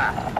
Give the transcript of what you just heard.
Сюда!